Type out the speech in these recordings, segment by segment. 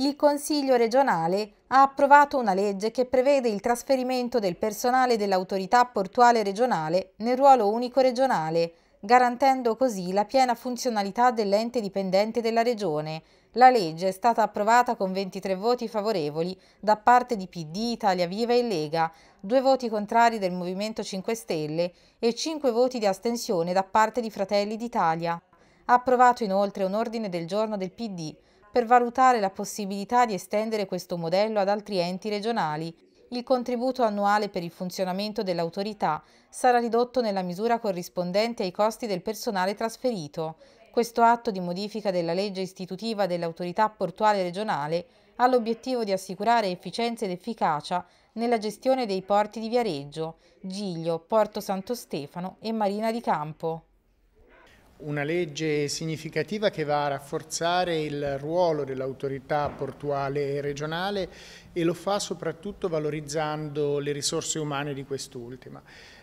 Il Consiglio regionale ha approvato una legge che prevede il trasferimento del personale dell'autorità portuale regionale nel ruolo unico regionale, garantendo così la piena funzionalità dell'ente dipendente della regione. La legge è stata approvata con 23 voti favorevoli da parte di PD, Italia Viva e Lega, due voti contrari del Movimento 5 Stelle e 5 voti di astensione da parte di Fratelli d'Italia. Ha approvato inoltre un ordine del giorno del PD per valutare la possibilità di estendere questo modello ad altri enti regionali. Il contributo annuale per il funzionamento dell'autorità sarà ridotto nella misura corrispondente ai costi del personale trasferito. Questo atto di modifica della legge istitutiva dell'autorità portuale regionale ha l'obiettivo di assicurare efficienza ed efficacia nella gestione dei porti di Viareggio, Giglio, Porto Santo Stefano e Marina di Campo una legge significativa che va a rafforzare il ruolo dell'autorità portuale regionale e lo fa soprattutto valorizzando le risorse umane di quest'ultima.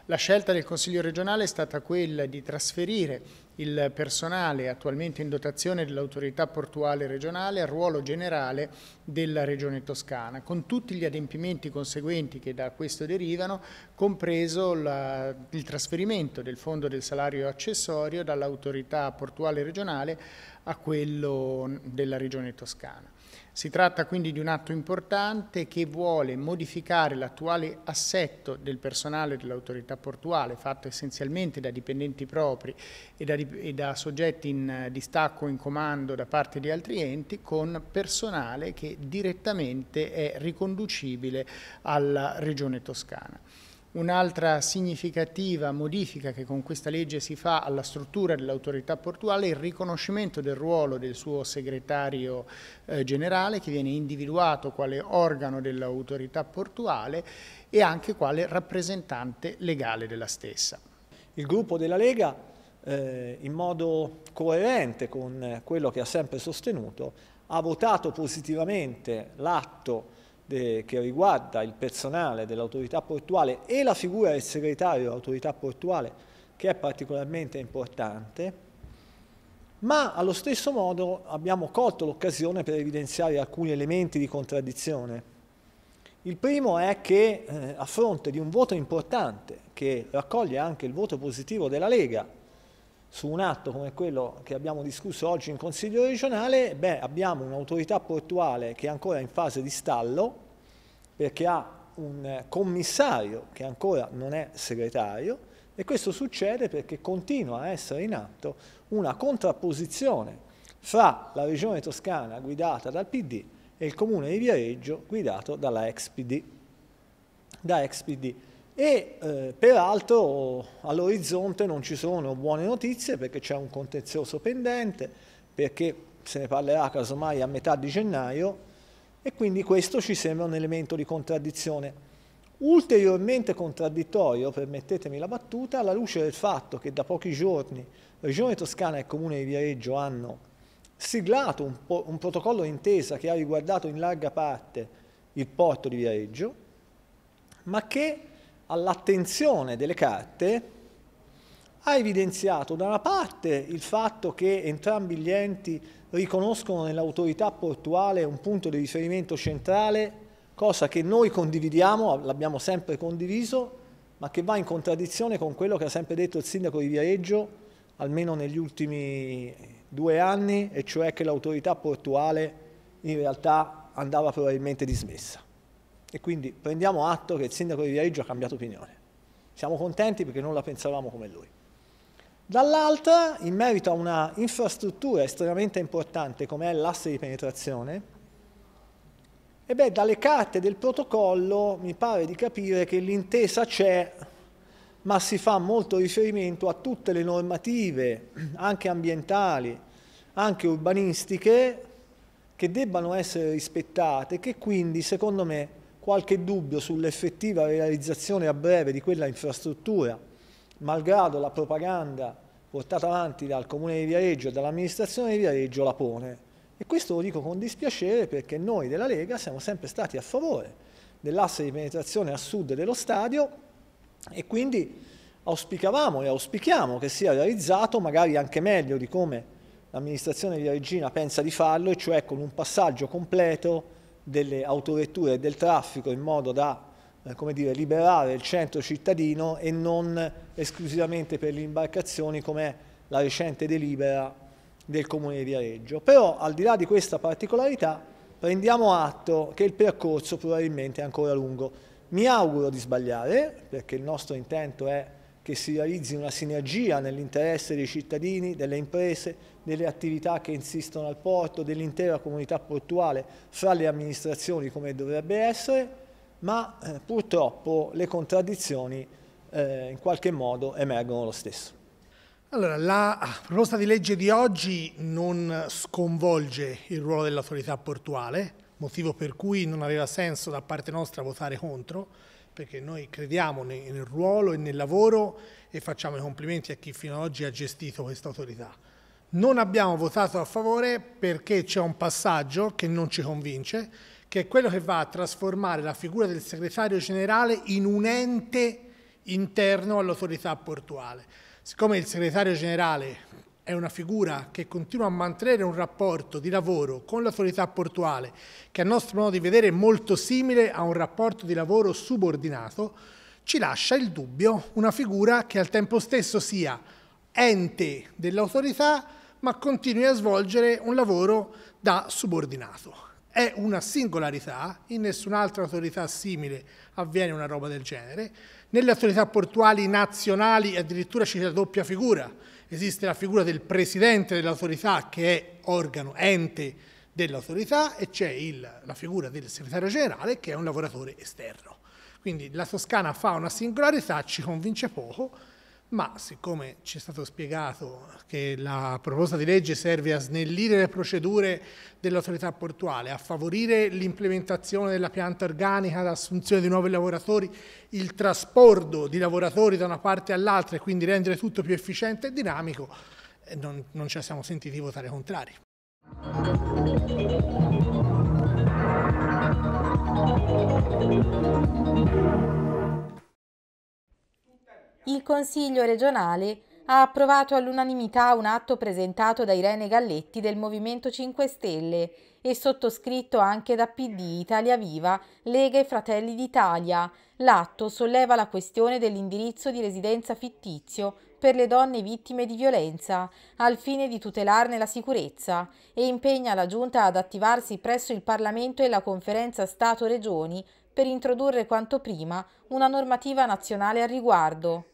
La scelta del Consiglio regionale è stata quella di trasferire il personale attualmente in dotazione dell'autorità portuale regionale al ruolo generale della Regione Toscana, con tutti gli adempimenti conseguenti che da questo derivano, compreso la, il trasferimento del fondo del salario accessorio dall'autorità portuale regionale a quello della Regione Toscana. Si tratta quindi di un atto importante che vuole modificare l'attuale assetto del personale dell'autorità portuale, fatto essenzialmente da dipendenti propri e da, e da soggetti in distacco in comando da parte di altri enti, con personale che direttamente è riconducibile alla Regione Toscana. Un'altra significativa modifica che con questa legge si fa alla struttura dell'autorità portuale è il riconoscimento del ruolo del suo segretario eh, generale che viene individuato quale organo dell'autorità portuale e anche quale rappresentante legale della stessa. Il gruppo della Lega eh, in modo coerente con quello che ha sempre sostenuto ha votato positivamente l'atto che riguarda il personale dell'autorità portuale e la figura del segretario dell'autorità portuale che è particolarmente importante, ma allo stesso modo abbiamo colto l'occasione per evidenziare alcuni elementi di contraddizione. Il primo è che eh, a fronte di un voto importante che raccoglie anche il voto positivo della Lega su un atto come quello che abbiamo discusso oggi in Consiglio regionale, beh, abbiamo un'autorità portuale che è ancora in fase di stallo, perché ha un commissario che ancora non è segretario, e questo succede perché continua a essere in atto una contrapposizione fra la regione toscana guidata dal PD e il comune di Viareggio guidato dalla ex PD. Da ex PD e eh, peraltro all'orizzonte non ci sono buone notizie perché c'è un contenzioso pendente, perché se ne parlerà casomai a metà di gennaio e quindi questo ci sembra un elemento di contraddizione. Ulteriormente contraddittorio, permettetemi la battuta, alla luce del fatto che da pochi giorni Regione Toscana e Comune di Viareggio hanno siglato un, un protocollo d'intesa che ha riguardato in larga parte il porto di Viareggio, ma che all'attenzione delle carte ha evidenziato da una parte il fatto che entrambi gli enti riconoscono nell'autorità portuale un punto di riferimento centrale, cosa che noi condividiamo, l'abbiamo sempre condiviso, ma che va in contraddizione con quello che ha sempre detto il sindaco di Viareggio, almeno negli ultimi due anni, e cioè che l'autorità portuale in realtà andava probabilmente dismessa. E quindi prendiamo atto che il sindaco di Viareggio ha cambiato opinione. Siamo contenti perché non la pensavamo come lui. Dall'altra, in merito a una infrastruttura estremamente importante come è l'asse di penetrazione, e beh, dalle carte del protocollo mi pare di capire che l'intesa c'è, ma si fa molto riferimento a tutte le normative, anche ambientali, anche urbanistiche, che debbano essere rispettate, che quindi, secondo me, qualche dubbio sull'effettiva realizzazione a breve di quella infrastruttura, malgrado la propaganda portata avanti dal Comune di Viareggio e dall'amministrazione di Viareggio la pone. E questo lo dico con dispiacere perché noi della Lega siamo sempre stati a favore dell'asse di penetrazione a sud dello stadio e quindi auspicavamo e auspichiamo che sia realizzato magari anche meglio di come l'amministrazione di Regina pensa di farlo, e cioè con un passaggio completo delle autovetture e del traffico in modo da eh, dire, liberare il centro cittadino e non esclusivamente per le imbarcazioni come la recente delibera del Comune di Viareggio. Però al di là di questa particolarità prendiamo atto che il percorso probabilmente è ancora lungo. Mi auguro di sbagliare perché il nostro intento è che si realizzi una sinergia nell'interesse dei cittadini, delle imprese, delle attività che insistono al porto, dell'intera comunità portuale fra le amministrazioni come dovrebbe essere, ma eh, purtroppo le contraddizioni eh, in qualche modo emergono lo stesso. Allora, la proposta di legge di oggi non sconvolge il ruolo dell'autorità portuale, motivo per cui non aveva senso da parte nostra votare contro, perché noi crediamo nel ruolo e nel lavoro e facciamo i complimenti a chi fino ad oggi ha gestito questa autorità. Non abbiamo votato a favore perché c'è un passaggio che non ci convince, che è quello che va a trasformare la figura del segretario generale in un ente interno all'autorità portuale. Siccome il segretario generale è una figura che continua a mantenere un rapporto di lavoro con l'autorità portuale che a nostro modo di vedere è molto simile a un rapporto di lavoro subordinato, ci lascia il dubbio una figura che al tempo stesso sia ente dell'autorità ma continui a svolgere un lavoro da subordinato. È una singolarità, in nessun'altra autorità simile avviene una roba del genere. Nelle autorità portuali nazionali addirittura c'è la doppia figura, esiste la figura del presidente dell'autorità che è organo, ente dell'autorità e c'è la figura del segretario generale che è un lavoratore esterno. Quindi la Toscana fa una singolarità, ci convince poco, ma siccome ci è stato spiegato che la proposta di legge serve a snellire le procedure dell'autorità portuale, a favorire l'implementazione della pianta organica, l'assunzione di nuovi lavoratori, il trasporto di lavoratori da una parte all'altra e quindi rendere tutto più efficiente e dinamico, eh, non, non ci siamo sentiti votare contrari. Il Consiglio regionale ha approvato all'unanimità un atto presentato da Irene Galletti del Movimento 5 Stelle e sottoscritto anche da PD, Italia Viva, Lega e Fratelli d'Italia. L'atto solleva la questione dell'indirizzo di residenza fittizio per le donne vittime di violenza, al fine di tutelarne la sicurezza, e impegna la Giunta ad attivarsi presso il Parlamento e la Conferenza Stato-Regioni per introdurre quanto prima una normativa nazionale al riguardo.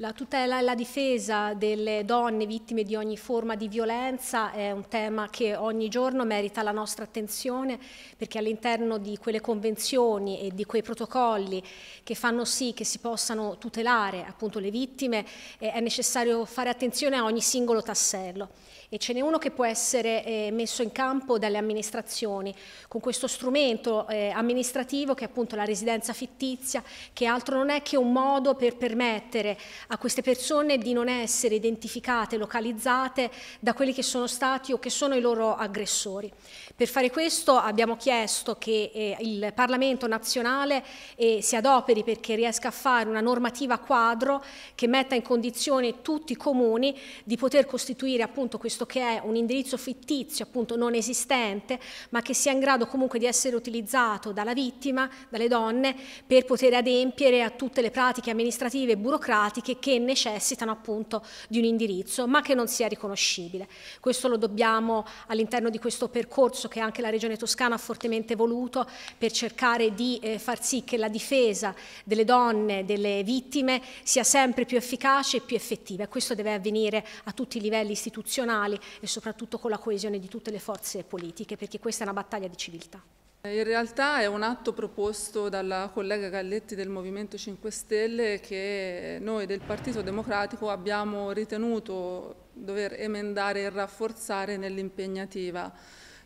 La tutela e la difesa delle donne vittime di ogni forma di violenza è un tema che ogni giorno merita la nostra attenzione perché all'interno di quelle convenzioni e di quei protocolli che fanno sì che si possano tutelare appunto le vittime eh, è necessario fare attenzione a ogni singolo tassello e ce n'è uno che può essere eh, messo in campo dalle amministrazioni con questo strumento eh, amministrativo che è appunto la residenza fittizia che altro non è che un modo per permettere a queste persone di non essere identificate, localizzate da quelli che sono stati o che sono i loro aggressori. Per fare questo abbiamo chiesto che eh, il Parlamento nazionale eh, si adoperi perché riesca a fare una normativa quadro che metta in condizione tutti i comuni di poter costituire appunto questo che è un indirizzo fittizio appunto non esistente ma che sia in grado comunque di essere utilizzato dalla vittima, dalle donne per poter adempiere a tutte le pratiche amministrative e burocratiche che necessitano appunto di un indirizzo ma che non sia riconoscibile. Questo lo dobbiamo all'interno di questo percorso che anche la Regione Toscana ha fortemente voluto per cercare di eh, far sì che la difesa delle donne, delle vittime sia sempre più efficace e più effettiva questo deve avvenire a tutti i livelli istituzionali e soprattutto con la coesione di tutte le forze politiche perché questa è una battaglia di civiltà. In realtà è un atto proposto dalla collega Galletti del Movimento 5 Stelle che noi del Partito Democratico abbiamo ritenuto dover emendare e rafforzare nell'impegnativa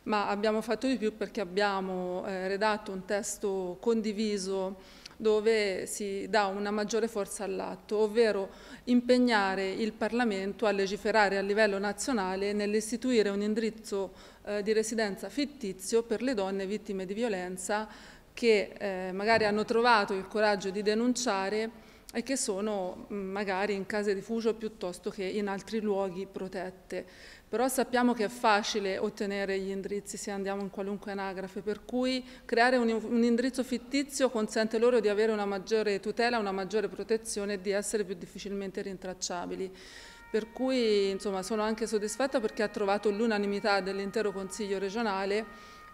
ma abbiamo fatto di più perché abbiamo eh, redatto un testo condiviso dove si dà una maggiore forza all'atto, ovvero impegnare il Parlamento a legiferare a livello nazionale nell'istituire un indirizzo eh, di residenza fittizio per le donne vittime di violenza che eh, magari hanno trovato il coraggio di denunciare e che sono mm, magari in case rifugio piuttosto che in altri luoghi protette. Però sappiamo che è facile ottenere gli indirizzi se andiamo in qualunque anagrafe, per cui creare un, un indirizzo fittizio consente loro di avere una maggiore tutela, una maggiore protezione e di essere più difficilmente rintracciabili. Per cui insomma, sono anche soddisfatta perché ha trovato l'unanimità dell'intero Consiglio regionale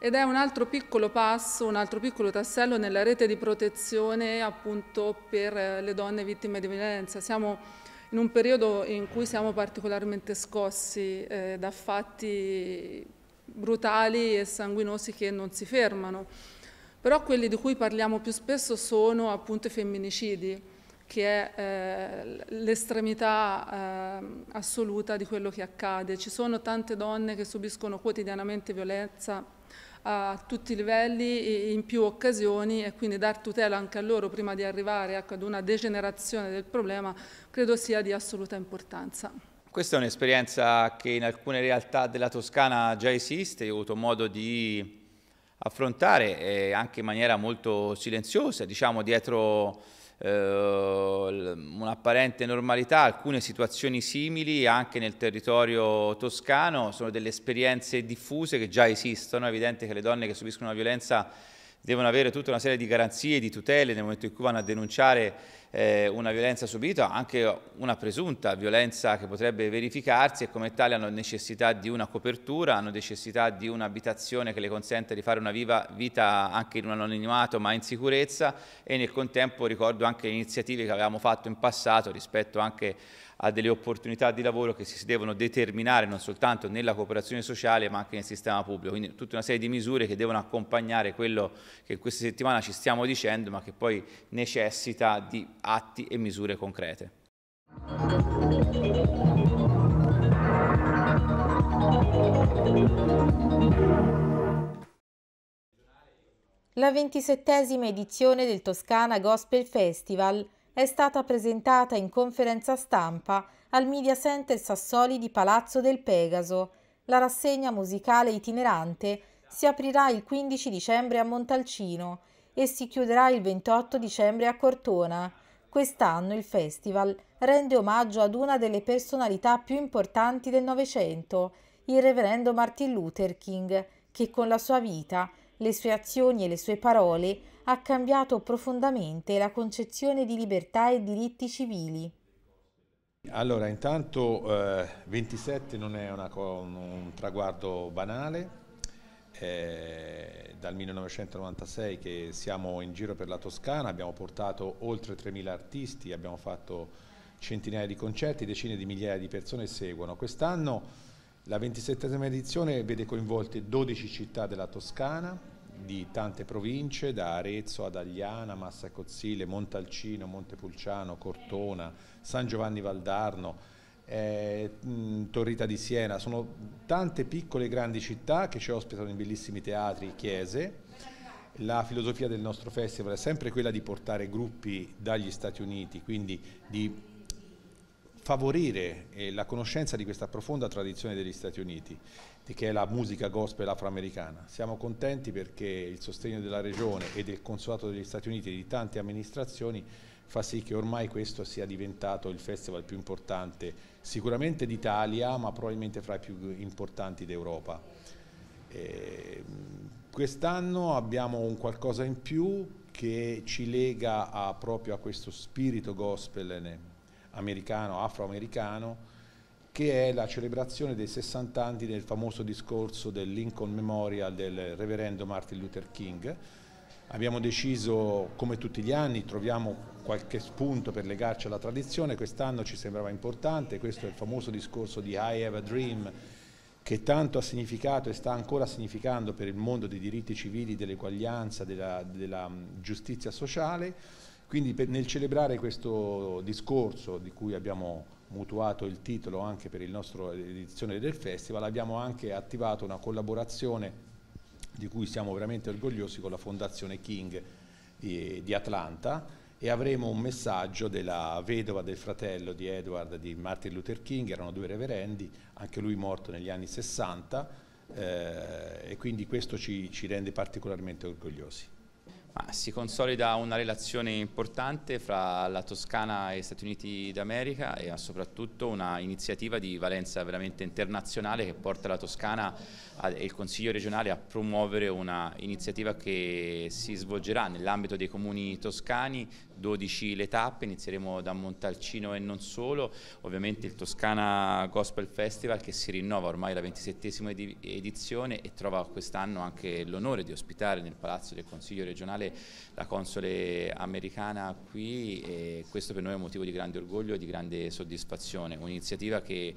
ed è un altro piccolo passo, un altro piccolo tassello nella rete di protezione appunto per eh, le donne vittime di violenza. Siamo in un periodo in cui siamo particolarmente scossi eh, da fatti brutali e sanguinosi che non si fermano, però quelli di cui parliamo più spesso sono appunto i femminicidi, che è eh, l'estremità eh, assoluta di quello che accade. Ci sono tante donne che subiscono quotidianamente violenza a tutti i livelli e in più occasioni e quindi dar tutela anche a loro prima di arrivare ecco, ad una degenerazione del problema credo sia di assoluta importanza. Questa è un'esperienza che in alcune realtà della Toscana già esiste, ho avuto modo di affrontare eh, anche in maniera molto silenziosa, diciamo dietro un'apparente normalità, alcune situazioni simili anche nel territorio toscano, sono delle esperienze diffuse che già esistono, è evidente che le donne che subiscono una violenza devono avere tutta una serie di garanzie di tutele nel momento in cui vanno a denunciare eh, una violenza subita, anche una presunta violenza che potrebbe verificarsi e come tale hanno necessità di una copertura, hanno necessità di un'abitazione che le consente di fare una viva vita anche in un anonimato ma in sicurezza. E nel contempo ricordo anche le iniziative che avevamo fatto in passato rispetto anche a delle opportunità di lavoro che si devono determinare non soltanto nella cooperazione sociale ma anche nel sistema pubblico, quindi tutta una serie di misure che devono accompagnare quello che questa settimana ci stiamo dicendo ma che poi necessita di atti e misure concrete. La ventisettesima edizione del Toscana Gospel Festival è stata presentata in conferenza stampa al Media Center Sassoli di Palazzo del Pegaso. La rassegna musicale itinerante si aprirà il 15 dicembre a Montalcino e si chiuderà il 28 dicembre a Cortona. Quest'anno il festival rende omaggio ad una delle personalità più importanti del Novecento, il reverendo Martin Luther King, che con la sua vita, le sue azioni e le sue parole ha cambiato profondamente la concezione di libertà e diritti civili. Allora, intanto eh, 27 non è una, un, un, traguardo banale, eh, dal 1996 che siamo in giro per la Toscana, abbiamo portato oltre 3.000 artisti, abbiamo fatto centinaia di concerti, decine di migliaia di persone seguono. Quest'anno la 27esima edizione vede coinvolte 12 città della Toscana, di tante province, da Arezzo ad Agliana, Massa Cozzile, Montalcino, Montepulciano, Cortona, San Giovanni Valdarno, eh, Torrita di Siena, sono tante piccole e grandi città che ci ospitano in bellissimi teatri, chiese. La filosofia del nostro festival è sempre quella di portare gruppi dagli Stati Uniti, quindi di favorire eh, la conoscenza di questa profonda tradizione degli Stati Uniti che è la musica gospel afroamericana. Siamo contenti perché il sostegno della Regione e del Consolato degli Stati Uniti e di tante amministrazioni fa sì che ormai questo sia diventato il festival più importante sicuramente d'Italia ma probabilmente fra i più importanti d'Europa. Quest'anno abbiamo un qualcosa in più che ci lega a, proprio a questo spirito gospel americano, afroamericano che è la celebrazione dei 60 anni del famoso discorso del Lincoln Memorial del reverendo Martin Luther King. Abbiamo deciso, come tutti gli anni, troviamo qualche spunto per legarci alla tradizione, quest'anno ci sembrava importante, questo è il famoso discorso di I have a dream, che tanto ha significato e sta ancora significando per il mondo dei diritti civili, dell'eguaglianza, della, della giustizia sociale. Quindi per, nel celebrare questo discorso di cui abbiamo mutuato il titolo anche per la nostra edizione del festival, abbiamo anche attivato una collaborazione di cui siamo veramente orgogliosi con la Fondazione King di, di Atlanta e avremo un messaggio della vedova del fratello di Edward di Martin Luther King, erano due reverendi, anche lui morto negli anni 60 eh, e quindi questo ci, ci rende particolarmente orgogliosi. Ma si consolida una relazione importante fra la Toscana e gli Stati Uniti d'America e soprattutto una iniziativa di valenza veramente internazionale che porta la Toscana e il Consiglio regionale a promuovere una iniziativa che si svolgerà nell'ambito dei comuni toscani 12 le tappe, inizieremo da Montalcino e non solo, ovviamente il Toscana Gospel Festival che si rinnova ormai la 27esima edizione e trova quest'anno anche l'onore di ospitare nel Palazzo del Consiglio regionale la console americana qui e questo per noi è un motivo di grande orgoglio e di grande soddisfazione, un'iniziativa che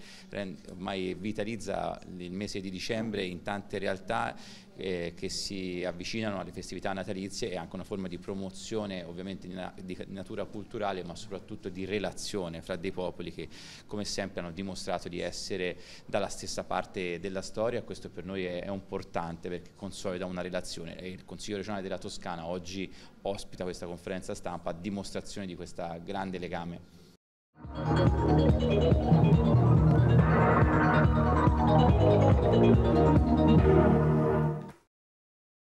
ormai vitalizza il mese di dicembre in tante realtà eh, che si avvicinano alle festività natalizie e anche una forma di promozione ovviamente di, na di, natura culturale ma soprattutto di relazione fra dei popoli che come sempre hanno dimostrato di essere dalla stessa parte della storia, questo per noi è, è importante perché consolida una relazione e il Consiglio regionale della Toscana oggi ospita questa conferenza stampa a dimostrazione di questo grande legame.